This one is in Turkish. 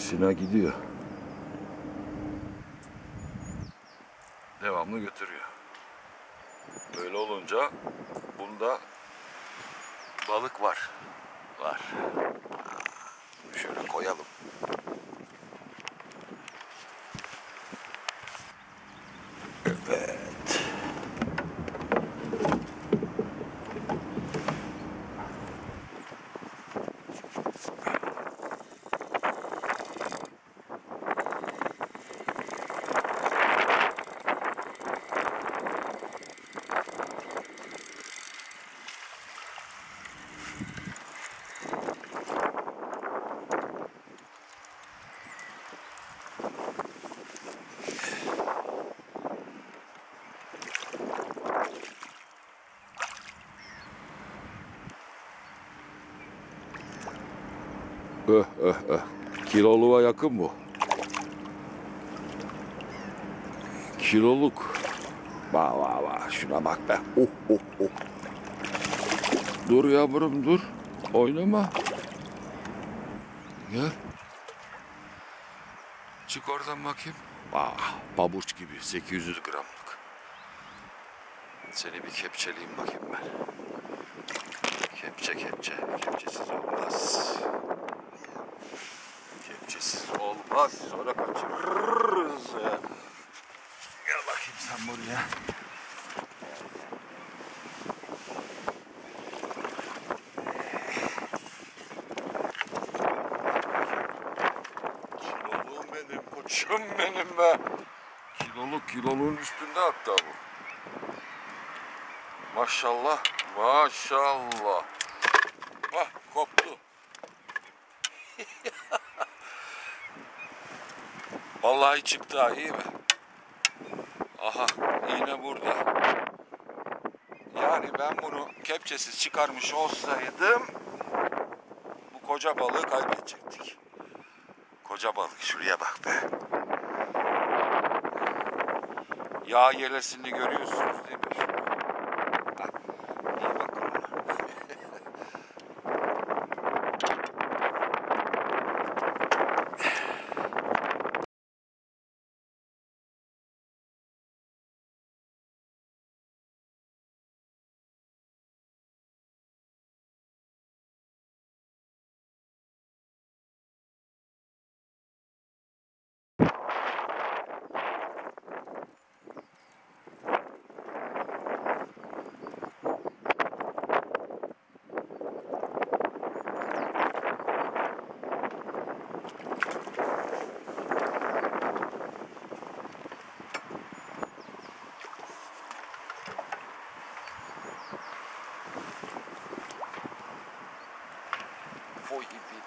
Sina gidiyor. Devamlı götürüyor. Böyle olunca bunda balık var. Var. Şöyle koyalım. Evet. Öh öh öh. Kiloluğa yakın bu. Kiloluk. Vah vah vah şuna bak be. Oh oh oh. Dur yavrum dur. Oynama. Gel. Çık oradan bakayım. Ah pabuç gibi 800 gramlık. Seni bir kepçeleyeyim bakayım ben. Kepçe kepçe. Kepçesiz olmaz. Olmaz. Sonra kaçırırız. Gel bakayım sen buraya. Kiloluğum benim, koçum benim be. Kiloluk, kiloluğun üstünde hatta bu. Maşallah, maşallah. Bak koptu. Vallahi çıktı ha iyi mi? Aha iğne burada. Yani ben bunu kepçesiz çıkarmış olsaydım bu koca balığı kaybedecektik. Koca balık şuraya bak be. Yağ yelesini görüyorsunuz değil mi? for ibi